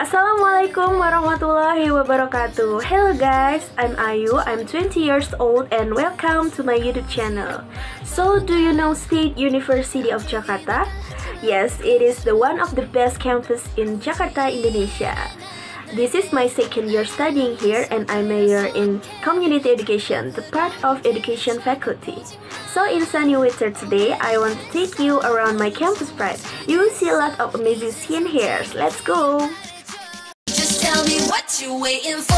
Assalamualaikum warahmatullahi wabarakatuh. Hello guys, I'm Ayu. I'm 20 years old and welcome to my YouTube channel. So, do you know State University of Jakarta? Yes, it is the one of the best campus in Jakarta, Indonesia. This is my second year studying here and I major in community education, the part of education faculty. So in Sunny Winter today, I want to take you around my campus pride. You will see a lot of amazing scene here. Let's go! What you waiting for.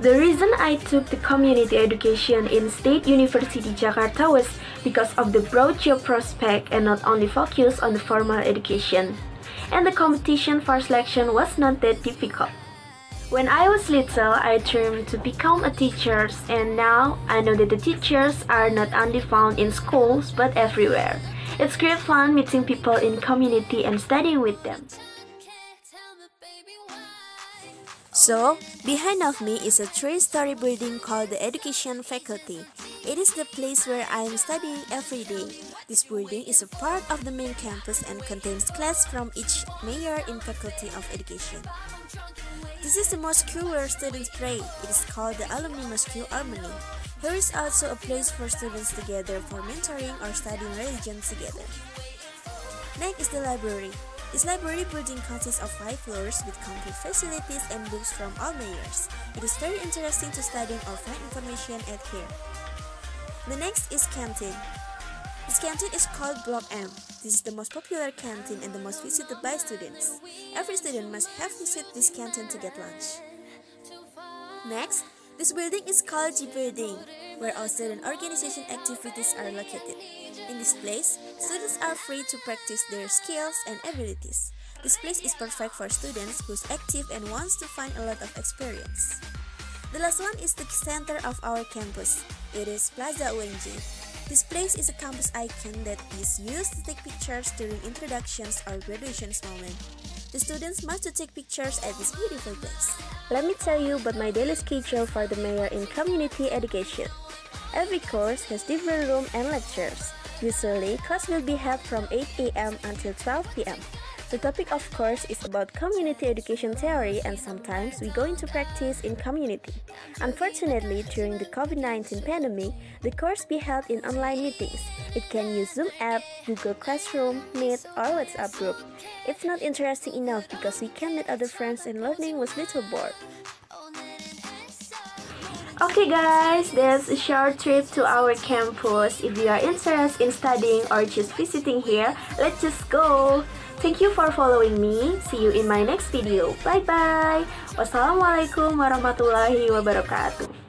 The reason I took the community education in State University Jakarta was because of the broad job prospect and not only focus on the formal education. And the competition for selection was not that difficult. When I was little, I dreamed to become a teacher and now I know that the teachers are not only found in schools but everywhere. It's great fun meeting people in community and studying with them. So, behind of me is a three-story building called the Education Faculty. It is the place where I am studying every day. This building is a part of the main campus and contains class from each major in Faculty of Education. This is the mosque where students pray. It is called the Alumni Mosque Harmony. Here is also a place for students to gather for mentoring or studying religion together. Next is the library. This library building consists of five floors with complete facilities and books from all majors. It is very interesting to study or find information at here. The next is canteen. This canteen is called Block M. This is the most popular canteen and the most visited by students. Every student must have visit this canteen to get lunch. Next, this building is called G Building, where all student organization activities are located. In this place, students are free to practice their skills and abilities. This place is perfect for students who's active and wants to find a lot of experience. The last one is the center of our campus. It is Plaza UNJ. This place is a campus icon that is used to take pictures during introductions or graduations moment. The students must to take pictures at this beautiful place. Let me tell you about my daily schedule for the major in community education. Every course has different room and lectures. Usually, class will be held from 8 a.m. until 12 p.m. The topic of course is about community education theory and sometimes we go into practice in community. Unfortunately, during the COVID-19 pandemic, the course be held in online meetings. It can use Zoom app, Google Classroom, Meet, or WhatsApp group. It's not interesting enough because we can meet other friends and learning was little bored. Okay guys, that's a short trip to our campus. If you are interested in studying or just visiting here, let's just go! Thank you for following me. See you in my next video. Bye bye. Wassalamualaikum warahmatullahi wabarakatuh.